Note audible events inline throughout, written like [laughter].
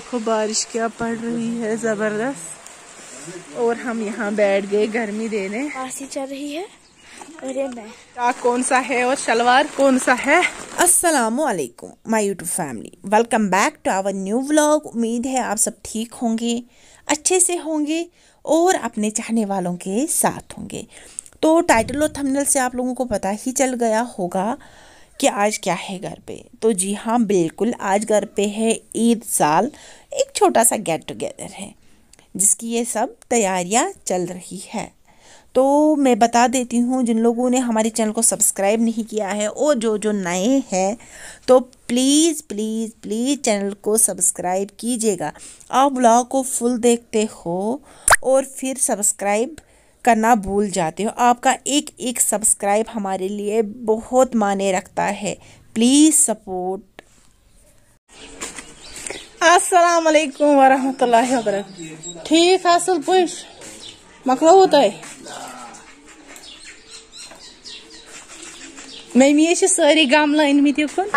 देखो बारिश क्या पड़ रही है ज़बरदस्त। और हम यहाँ बैठ गए गर्मी देने। खांसी चल रही है। अरे मैं। कौन सा है और शलवार कौन सा है? असलकुम my YouTube family welcome back to our new vlog उम्मीद है आप सब ठीक होंगे अच्छे से होंगे और अपने चाहने वालों के साथ होंगे। तो टाइटल और थंबनेल से आप लोगों को पता ही चल गया होगा कि आज क्या है घर पे? तो जी हाँ बिल्कुल, आज घर पे है ईद साल। एक छोटा सा गेट टुगेदर है, जिसकी ये सब तैयारियाँ चल रही है। तो मैं बता देती हूँ, जिन लोगों ने हमारे चैनल को सब्सक्राइब नहीं किया है और जो जो नए हैं तो प्लीज़ प्लीज़ प्लीज़ चैनल को सब्सक्राइब कीजिएगा। आप ब्लॉग को फुल देखते हो और फिर सब्सक्राइब करना भूल जाते हो। आपका एक एक सब्सक्राइब हमारे लिए बहुत माने रखता है। प्लीज़ सपोर्ट अस्सलाम वालेकुम वरहमतुल्लाहि वबरकातुहू ठीक असल पुश। मकलो तय मम्मी सारी गमल अनमित युकन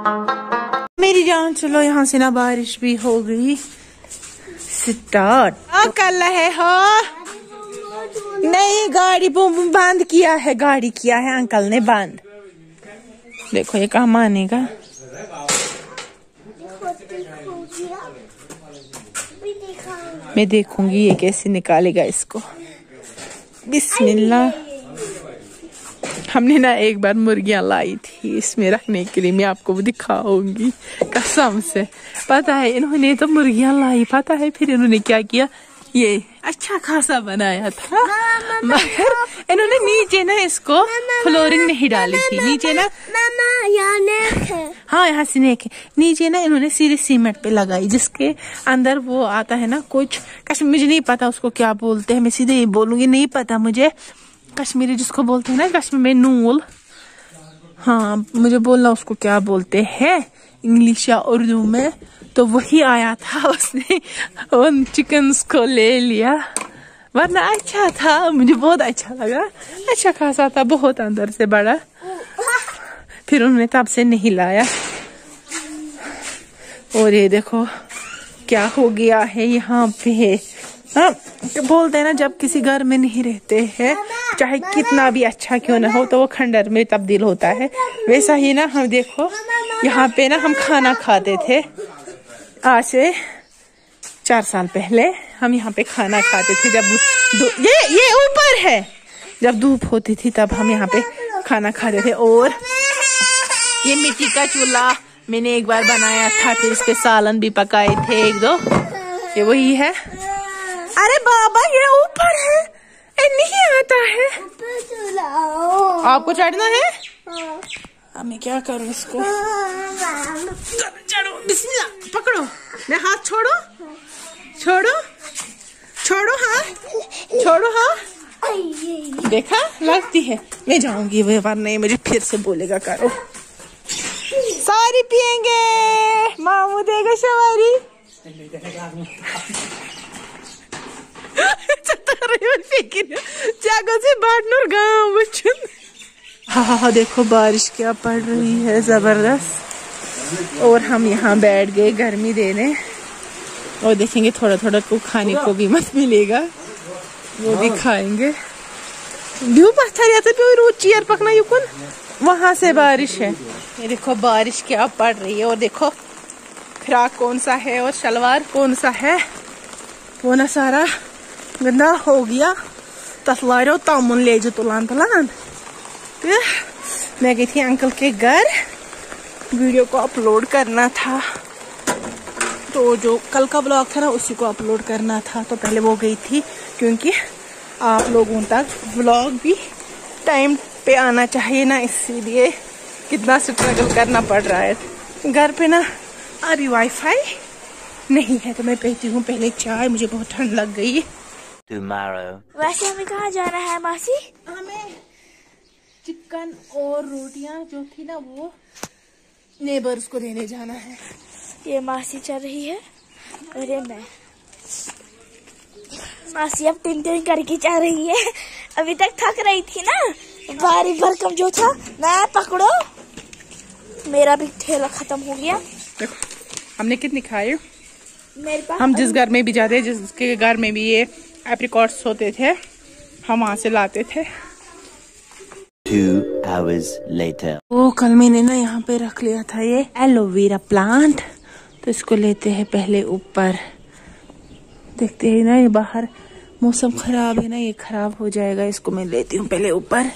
मेरी जान चलो यहाँ से ना बारिश भी हो गई। स्टार्ट कल है हो। नहीं गाड़ी बंद किया है गाड़ी किया है अंकल ने बंद देखो ये कहा मानेगा। मैं देखूँगी ये कैसे निकालेगा इसको। बिस्मिल्लाह। हमने ना एक बार मुर्गियाँ लाई थी इसमें रखने के लिए मैं आपको वो दिखाऊँगी। कसम से। पता है इन्होंने तो मुर्गियाँ लाई पता है फिर इन्होंने क्या किया? ये अच्छा खासा बनाया था। मगर इन्होंने नीचे ना इसको फ्लोरिंग नहीं डाली थी। नीचे ना हाँ। यहाँ स्नेक है। नीचे ना इन्होंने सीधे सीमेंट पे लगाई जिसके अंदर वो आता है ना कुछ कश्मीर मुझे नहीं पता उसको क्या बोलते हैं मैं सीधे बोलूँगी नहीं पता मुझे। कश्मीरी जिसको बोलते हैं ना, कश्मीर में नूल। हाँ मुझे बोलना उसको क्या बोलते हैं? इंग्लिश या उर्दू में। तो वही आया था, [laughs] उसने उन चिकन को ले लिया। वरना अच्छा था, मुझे बहुत अच्छा लगा। अच्छा खासा था, बहुत अंदर से बड़ा। फिर उन्होंने तब से नहीं लाया। और ये देखो, क्या हो गया है यहाँ पे। हाँ बोलते हैं ना जब किसी घर में नहीं रहते हैं, चाहे कितना भी अच्छा क्यों ना हो तो वो खंडर में तब्दील होता है। वैसा ही ना, हम देखो, यहाँ पे ना हम खाना खाते थे, आज से चार साल पहले हम यहाँ पे खाना खाते थे, जब ये ये ऊपर है। जब धूप होती थी, तब हम यहाँ पे खाना खाते थे, और ये मिट्टी का चूल्हा मैंने एक बार बनाया था, फिर इसके सालन भी पकाए थे एक दो, ये वही है। अरे बाबा ये ऊपर है। ए, नहीं आता है। आपको चढ़ना है? अब मैं क्या करूँ इसको? चढ़ो। बिस्मिल्लाह पकड़ो। मैं हाथ छोड़ो। छोड़ो। छोड़ो हाथ। छोड़ो हाँ देखा? लगती है। मैं जाऊँगी व्यवहार नहीं मुझे फिर से बोलेगा करो। सारी पियेंगे। मामू देगा सवारी जागो से हाँ हाँ देखो बारिश क्या पड़ रही है, ज़बरदस्त। और हम यहाँ बैठ गए गर्मी देने। और देखेंगे थोड़ा थोड़ा को खाने को भी मत मिलेगा। वो भी खाएँगे। व्यू पत्थर या तो रोज चेयर पकना युकुन वहाँ से बारिश है। ये देखो बारिश क्या पड़ रही है। और देखो, फ्राक कौन सा है और शलवार कौन सा है। वो ना सारा गंदा हो गया। तथ लारो तमुन ले जो तुलान तुलान। तो मैं गई थी अंकल के घर। वीडियो को अपलोड करना था। तो जो कल का ब्लॉग था ना, उसी को अपलोड करना था। तो पहले वो गई थी, क्योंकि आप लोगों तक ब्लॉग भी टाइम पे आना चाहिए ना, इसीलिए कितना स्ट्रगल करना पड़ रहा है। घर पे ना, अभी वाईफाई नहीं है तो मैं पीती हूँ, पहले चाय, मुझे बहुत ठंड लग गई। Tomorrow. वैसे हमें कहाँ जाना है मासी? हमें चिकन और रोटियाँ जो थी ना वो नेबर्स को देने जाना है। ये मासी चल रही है। और ये मैं। मासी अब तीन तीन करके चल रही है। अभी तक थक रही थी ना। बारी भरकम जो था। मैं पकड़ो। मेरा भी ठेला खत्म हो गया। देखो हमने कितनी खाई मेरे पास हम जिस घर में भी जाते हैं जिसके घर में भी ये एप्रिकॉट्स होते थे हम वहाँ से लाते थे। Two hours later. वो कल मैंने ना यहाँ पे रख लिया था ये एलोवेरा प्लांट तो इसको लेते हैं पहले ऊपर। देखते हैं ना ये बाहर मौसम खराब है ना ये खराब हो जाएगा इसको मैं लेती हूँ पहले ऊपर।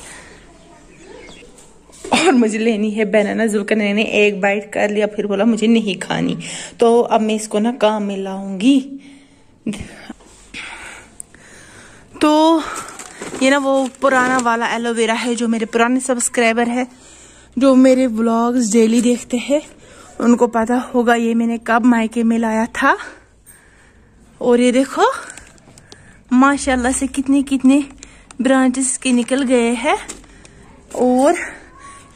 और मुझे लेनी है बनाना जुल्कन ने एक बाइट कर लिया फिर बोला मुझे नहीं खानी। तो अब मैं इसको ना काम में लाऊँगी। तो ये ना वो पुराना वाला एलोवेरा है जो मेरे पुराने सब्सक्राइबर है, जो मेरे व्लॉग्स डेली देखते हैं। उनको पता होगा ये मैंने कब मायके में लाया था। और ये देखो, माशाल्लाह से कितने कितने ब्रांचेस के निकल गए हैं। और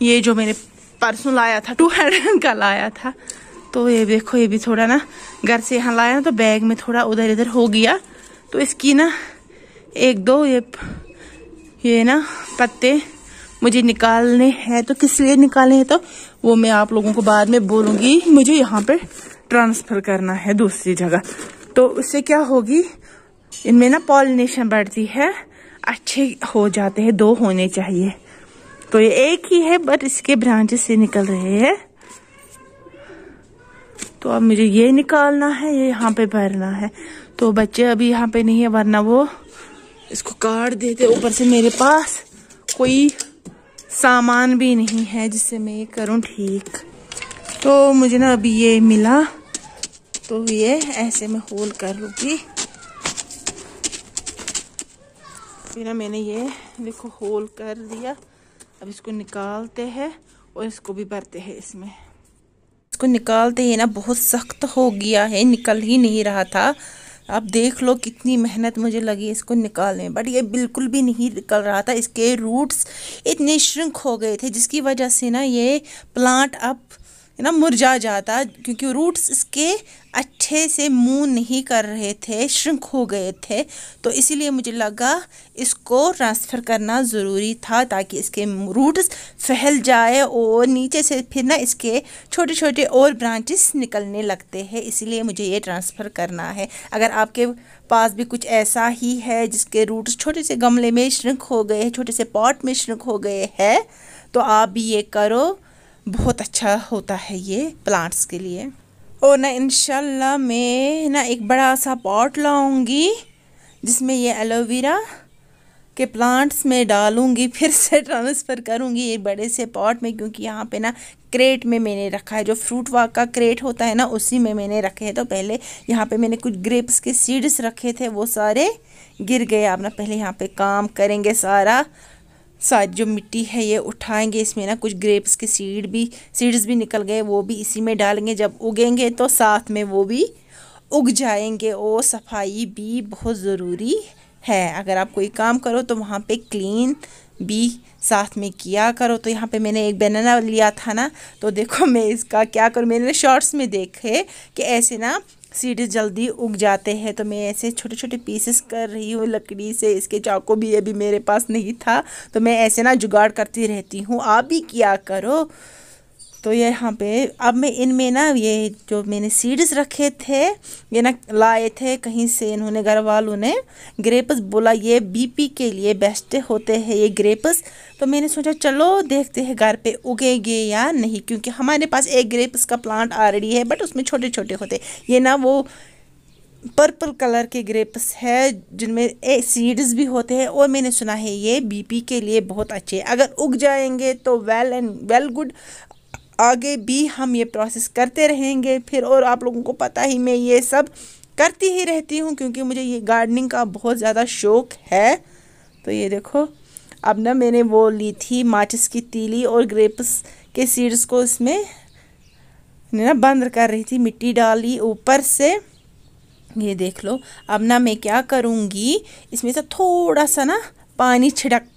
ये जो मैंने परसों लाया था टू हंड्रेड [laughs] का लाया था। तो ये देखो, ये भी थोड़ा ना, घर से यहाँ लाया ना तो बैग में थोड़ा उधर इधर हो गया। तो इसकी ना एक दो ये ये ना पत्ते मुझे निकालने हैं तो किस लिए निकालने हैं तो वो मैं आप लोगों को बाद में बोलूँगी। मुझे यहाँ पे ट्रांसफ़र करना है दूसरी जगह। तो उससे क्या होगी? इनमें ना पॉलिनेशन बढ़ती है। अच्छे हो जाते हैं, दो होने चाहिए। तो ये एक ही है बट इसके ब्रांचेस से निकल रहे हैं। तो अब मुझे ये निकालना है, ये यहाँ पे भरना है। तो बच्चे अभी यहाँ पे नहीं है, वरना वो इसको काट देते ऊपर से मेरे पास। कोई सामान भी नहीं है जिससे मैं ये करूँ ठीक। तो मुझे ना अभी ये मिला। तो ये ऐसे मैं होल कर लूँगी। फिर ना मैंने ये देखो होल कर दिया। अब इसको निकालते हैं और इसको भी भरते हैं इसमें। इसको निकालते ही ना बहुत सख्त हो गया है, निकल ही नहीं रहा था। अब देख लो कितनी मेहनत मुझे लगी इसको निकालने में। बट ये बिल्कुल भी नहीं निकल रहा था। इसके रूट्स इतने श्रिंक हो गए थे, जिसकी वजह से ना ये प्लांट अब ना, मुरझा जाता क्योंकि रूट्स इसके अच्छे से मूव नहीं कर रहे थे श्रिंक हो गए थे। तो इसीलिए मुझे लगा इसको ट्रांसफ़र करना ज़रूरी था ताकि इसके रूट्स फैल जाए और नीचे से फिर ना इसके छोटे छोटे और ब्रांचेस निकलने लगते हैं। इसीलिए मुझे ये ट्रांसफ़र करना है। अगर आपके पास भी कुछ ऐसा ही है जिसके रूट्स छोटे से गमले में श्रिंक हो गए हैं, छोटे से पॉट में श्रिंक हो गए हैं तो आप भी ये करो। बहुत अच्छा होता है ये प्लांट्स के लिए। और ना इनशाला मैं ना एक बड़ा सा पॉट लाऊँगी, जिसमें ये एलोवेरा के प्लांट्स में डालूँगी, फिर से ट्रांसफ़र करूँगी एक बड़े से पॉट में, क्योंकि यहाँ पे ना क्रेट में मैंने रखा है। जो फ्रूट वाक का क्रेट होता है ना, उसी में मैंने रखे हैं। तो पहले यहाँ पे मैंने कुछ ग्रेप्स के सीड्स रखे थे, वो सारे गिर गए। आप ना पहले यहाँ पे काम करेंगे सारा। सारी जो मिट्टी है ये उठाएँगे, इसमें ना कुछ ग्रेप्स के सीड भी सीड्स भी निकल गए, वो भी इसी में डालेंगे। जब उगेंगे तो साथ में वो भी उग जाएँगे। और सफ़ाई भी बहुत ज़रूरी है। अगर आप कोई काम करो तो वहाँ पे क्लीन भी साथ में किया करो। तो यहाँ पे मैंने एक बनाना लिया था ना तो देखो मैं इसका क्या करूँ? मैंने शॉर्ट्स में देखे कि ऐसे ना सीड्स जल्दी उग जाते हैं तो मैं ऐसे छोटे छोटे पीसेस कर रही हूँ लकड़ी से। इसके चाकू भी अभी मेरे पास नहीं था तो मैं ऐसे ना जुगाड़ करती रहती हूँ। आप भी किया करो? तो ये यहाँ पे, अब मैं इनमें ना ये जो मैंने सीड्स रखे थे, ये ना लाए थे कहीं से इन्होंने घर वालों ने ग्रेप्स बोला ये बीपी के लिए बेस्ट होते हैं ये ग्रेप्स तो मैंने सोचा चलो देखते हैं घर पे उगेंगे या नहीं, क्योंकि हमारे पास एक ग्रेप्स का प्लांट ऑलरेडी है बट उसमें छोटे छोटे होते ये ना वो पर्पल कलर के ग्रेप्स है, जिनमें सीड्स भी होते हैं, और मैंने सुना है ये बीपी के लिए बहुत अच्छे अगर उग जाएँगे तो वेल एंड वेल गुड आगे भी हम ये प्रोसेस करते रहेंगे। फिर और आप लोगों को पता ही मैं ये सब करती ही रहती हूँ क्योंकि मुझे ये गार्डनिंग का बहुत ज़्यादा शौक़ है। तो ये देखो, अब ना मैंने वो ली थी माचिस की तीली और ग्रेप्स के सीड्स को इसमें ना बंद कर रही थी, मिट्टी डाली ऊपर से। ये देख लो, अब ना मैं क्या करूँगी, इसमें से थोड़ा सा ना पानी छिड़क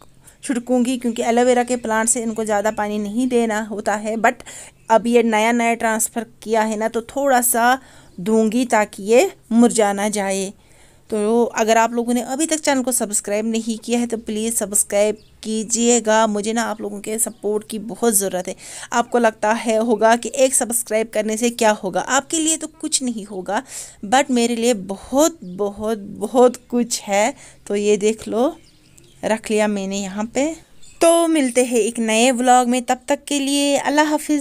छिड़कूँगी क्योंकि एलोवेरा के प्लांट से इनको ज़्यादा पानी नहीं देना होता है। बट अब ये नया नया ट्रांसफ़र किया है ना तो थोड़ा सा दूँगी ताकि ये मुरझा ना जाए। तो अगर आप लोगों ने अभी तक चैनल को सब्सक्राइब नहीं किया है तो प्लीज़ सब्सक्राइब कीजिएगा। मुझे ना आप लोगों के सपोर्ट की बहुत ज़रूरत है। आपको लगता है होगा कि एक सब्सक्राइब करने से क्या होगा? आपके लिए तो कुछ नहीं होगा बट मेरे लिए बहुत बहुत बहुत कुछ है। तो ये देख लो। रख लिया मैंने यहाँ पे। तो मिलते हैं एक नए व्लॉग में। तब तक के लिए अल्लाह हाफिज़।